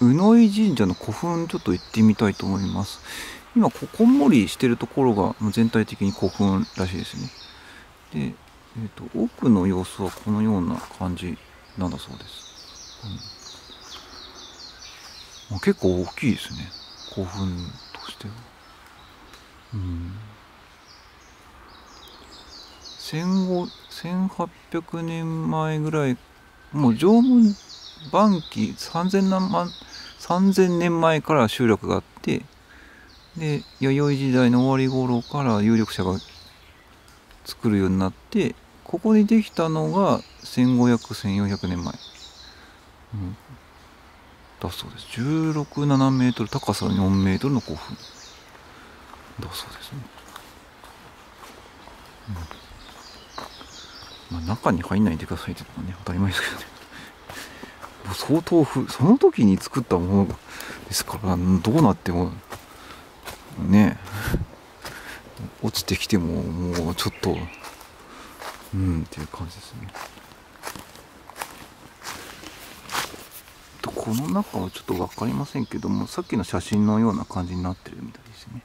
宇野井神社の古墳ちょっと行ってみたいと思います。今ここんもりしてるところがもう全体的に古墳らしいですね。で、えーと、奥の様子はこのような感じなんだそうです、うん。まあ、結構大きいですね。古墳としては。うん。戦後1800年前ぐらいもう縄文晩期3000年万3000年前から集落があってで弥生時代の終わり頃から有力者が作るようになってここにできたのが15001400年前、うん、だそうです。167メートル高さ4メートルの古墳。だそうですね、うん。まあ、中に入んないでくださいってのはね当たり前ですけどね。相当ふその時に作ったものですからどうなってもね。落ちてきてももうちょっとうんっていう感じですね。この中はちょっと分かりませんけどもさっきの写真のような感じになってるみたいですね。